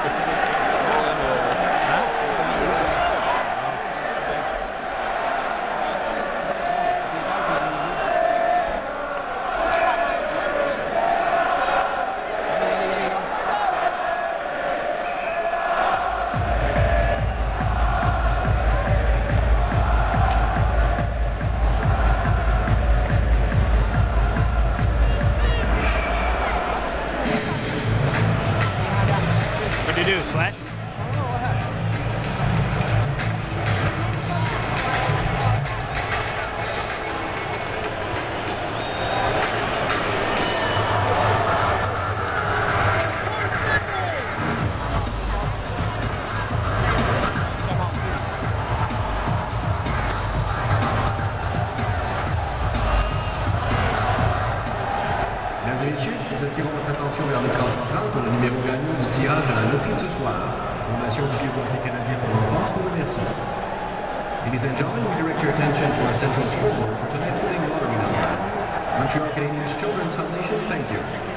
is. They do. Flat Mesdames et messieurs, nous attirons votre attention vers l'écran central pour le numéro gagnant du tirage de la loterie de ce soir. Fondation du hockey canadien pour l'enfance vous remercie. Ladies and gentlemen, we direct your attention to our central scoreboard for tonight's winning lottery number. Montreal Canadiens Children's Foundation, thank you.